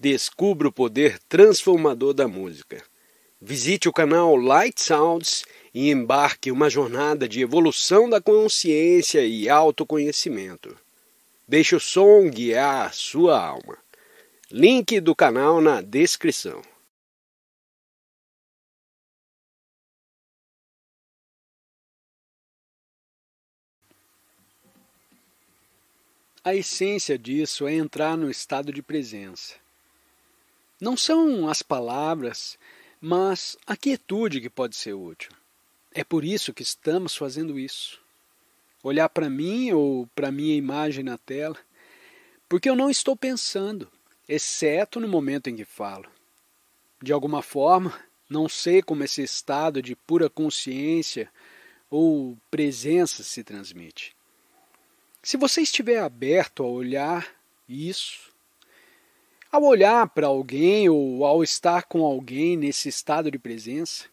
Descubra o poder transformador da música. Visite o canal Light Sounds e embarque uma jornada de evolução da consciência e autoconhecimento. Deixe o som guiar a sua alma. Link do canal na descrição. A essência disso é entrar no estado de presença. Não são as palavras, mas a quietude que pode ser útil. É por isso que estamos fazendo isso. Olhar para mim ou para minha imagem na tela, porque eu não estou pensando, exceto no momento em que falo. De alguma forma, não sei como esse estado de pura consciência ou presença se transmite. Se você estiver aberto a olhar isso, ao olhar para alguém ou ao estar com alguém nesse estado de presença,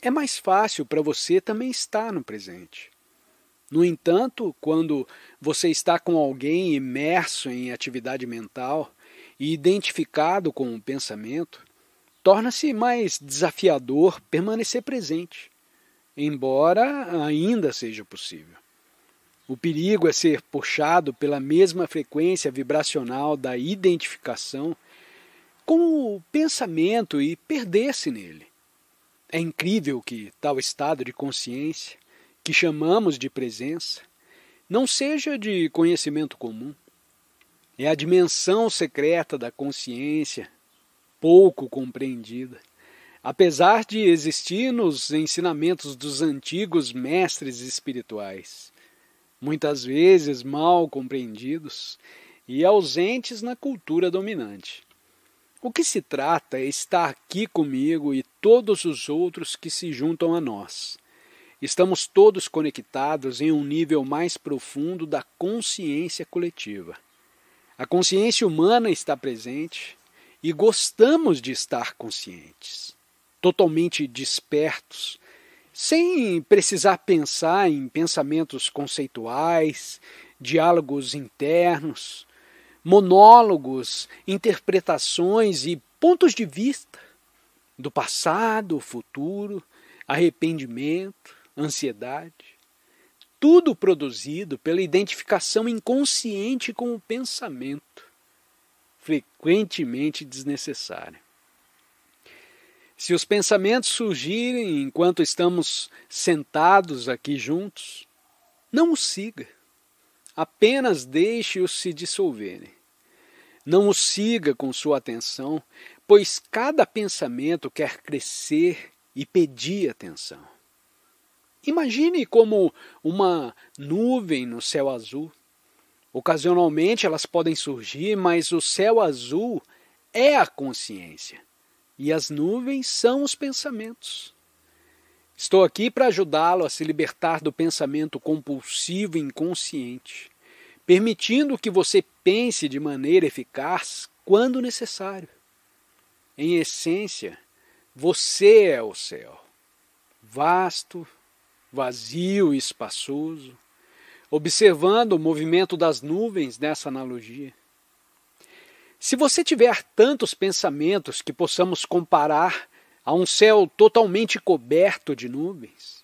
é mais fácil para você também estar no presente. No entanto, quando você está com alguém imerso em atividade mental e identificado com o pensamento, torna-se mais desafiador permanecer presente, embora ainda seja possível. O perigo é ser puxado pela mesma frequência vibracional da identificação com o pensamento e perder-se nele. É incrível que tal estado de consciência, que chamamos de presença, não seja de conhecimento comum. É a dimensão secreta da consciência, pouco compreendida, apesar de existir nos ensinamentos dos antigos mestres espirituais muitas vezes mal compreendidos e ausentes na cultura dominante. O que se trata é estar aqui comigo e todos os outros que se juntam a nós. Estamos todos conectados em um nível mais profundo da consciência coletiva. A consciência humana está presente e gostamos de estar conscientes, totalmente despertos, sem precisar pensar em pensamentos conceituais, diálogos internos, monólogos, interpretações e pontos de vista do passado, futuro, arrependimento, ansiedade. Tudo produzido pela identificação inconsciente com o pensamento, frequentemente desnecessário. Se os pensamentos surgirem enquanto estamos sentados aqui juntos, não os siga. Apenas deixe-os se dissolverem. Não os siga com sua atenção, pois cada pensamento quer crescer e pedir atenção. Imagine como uma nuvem no céu azul. Ocasionalmente elas podem surgir, mas o céu azul é a consciência e as nuvens são os pensamentos. Estou aqui para ajudá-lo a se libertar do pensamento compulsivo e inconsciente, permitindo que você pense de maneira eficaz quando necessário. Em essência, você é o céu, vasto, vazio e espaçoso, observando o movimento das nuvens nessa analogia. Se você tiver tantos pensamentos que possamos comparar a um céu totalmente coberto de nuvens,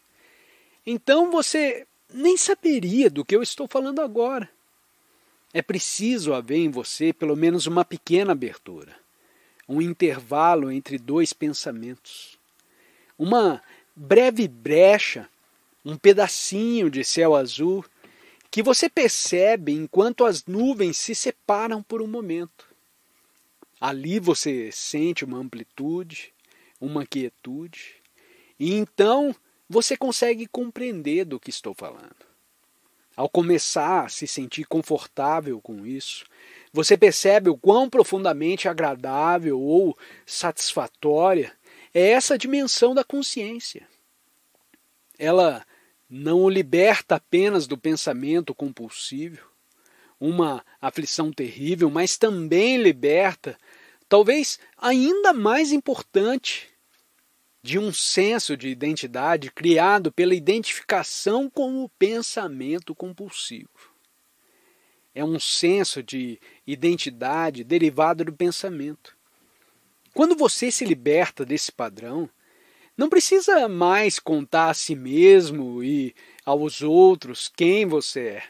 então você nem saberia do que eu estou falando agora. É preciso haver em você pelo menos uma pequena abertura, um intervalo entre dois pensamentos, uma breve brecha, um pedacinho de céu azul que você percebe enquanto as nuvens se separam por um momento. Ali você sente uma amplitude, uma quietude, e então você consegue compreender do que estou falando. Ao começar a se sentir confortável com isso, você percebe o quão profundamente agradável ou satisfatória é essa dimensão da consciência. Ela não o liberta apenas do pensamento compulsivo, uma aflição terrível, mas também liberta, talvez ainda mais importante, de um senso de identidade criado pela identificação com o pensamento compulsivo. É um senso de identidade derivado do pensamento, Quando você se liberta desse padrão, não precisa mais contar a si mesmo e aos outros quem você é,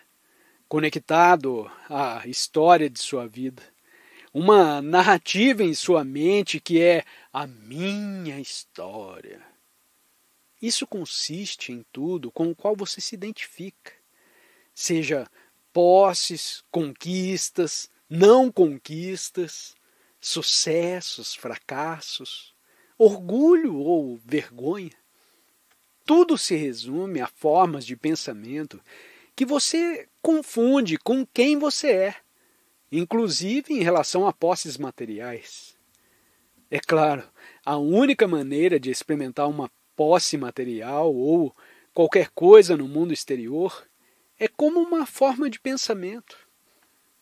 conectado à história de sua vida. Uma narrativa em sua mente que é a minha história. Isso consiste em tudo com o qual você se identifica, seja posses, conquistas, não conquistas, sucessos, fracassos, orgulho ou vergonha. Tudo se resume a formas de pensamento que você confunde com quem você é, inclusive em relação a posses materiais. É claro, a única maneira de experimentar uma posse material ou qualquer coisa no mundo exterior é como uma forma de pensamento,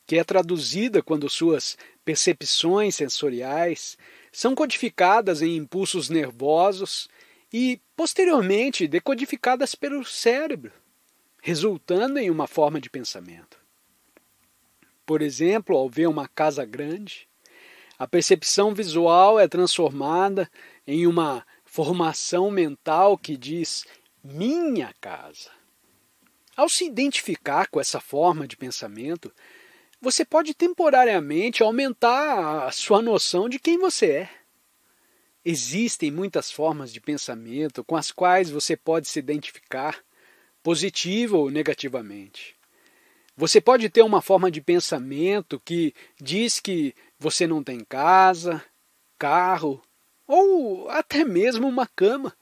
que é traduzida quando suas percepções sensoriais são codificadas em impulsos nervosos e, posteriormente, decodificadas pelo cérebro, resultando em uma forma de pensamento. Por exemplo, ao ver uma casa grande, a percepção visual é transformada em uma formação mental que diz minha casa. Ao se identificar com essa forma de pensamento, você pode temporariamente aumentar a sua noção de quem você é. Existem muitas formas de pensamento com as quais você pode se identificar, positiva ou negativamente. Você pode ter uma forma de pensamento que diz que você não tem casa, carro ou até mesmo uma cama.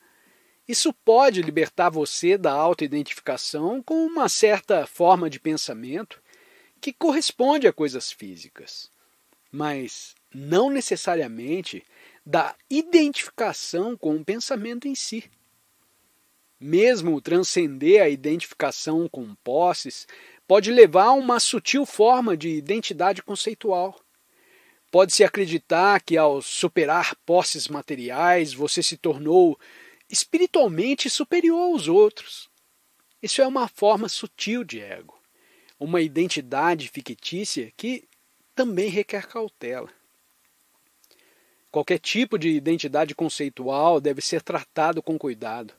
Isso pode libertar você da autoidentificação com uma certa forma de pensamento que corresponde a coisas físicas, mas não necessariamente da identificação com o pensamento em si. Mesmo transcender a identificação com posses pode levar a uma sutil forma de identidade conceitual. Pode-se acreditar que, ao superar posses materiais, você se tornou espiritualmente superior aos outros. Isso é uma forma sutil de ego, uma identidade fictícia que também requer cautela. Qualquer tipo de identidade conceitual deve ser tratado com cuidado,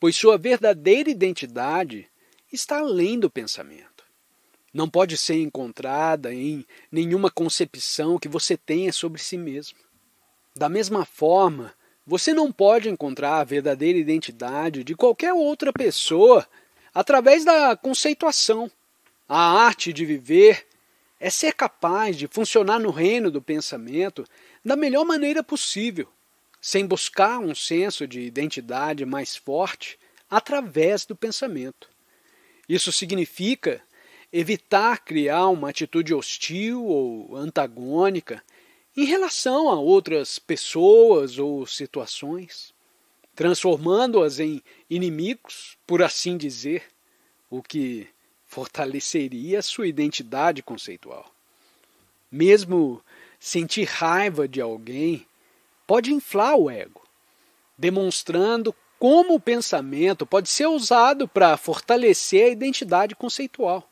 pois sua verdadeira identidade está além do pensamento não pode ser encontrada em nenhuma concepção que você tenha sobre si mesmo. Da mesma forma, você não pode encontrar a verdadeira identidade de qualquer outra pessoa através da conceituação. A arte de viver é ser capaz de funcionar no reino do pensamento da melhor maneira possível, sem buscar um senso de identidade mais forte através do pensamento. Isso significa evitar criar uma atitude hostil ou antagônica em relação a outras pessoas ou situações, transformando-as em inimigos, por assim dizer, o que fortaleceria sua identidade conceitual. Mesmo sentir raiva de alguém pode inflar o ego, demonstrando como o pensamento pode ser usado para fortalecer a identidade conceitual.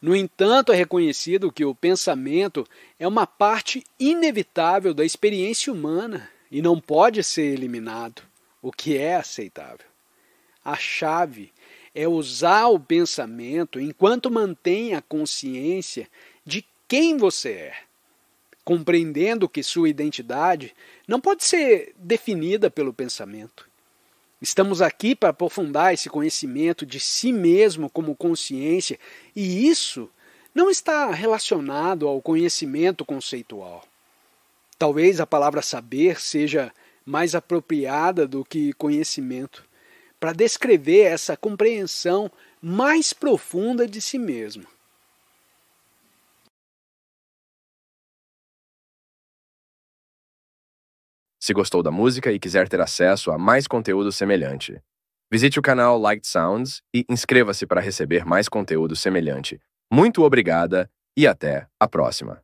No entanto, é reconhecido que o pensamento é uma parte inevitável da experiência humana e não pode ser eliminado, o que é aceitável. A chave é usar o pensamento enquanto mantém a consciência de quem você é, compreendendo que sua identidade não pode ser definida pelo pensamento. Estamos aqui para aprofundar esse conhecimento de si mesmo como consciência, e isso não está relacionado ao conhecimento conceitual. Talvez a palavra saber seja mais apropriada do que conhecimento, para descrever essa compreensão mais profunda de si mesmo. Se gostou da música e quiser ter acesso a mais conteúdo semelhante, visite o canal Light Sounds e inscreva-se para receber mais conteúdo semelhante. Muito obrigada e até a próxima.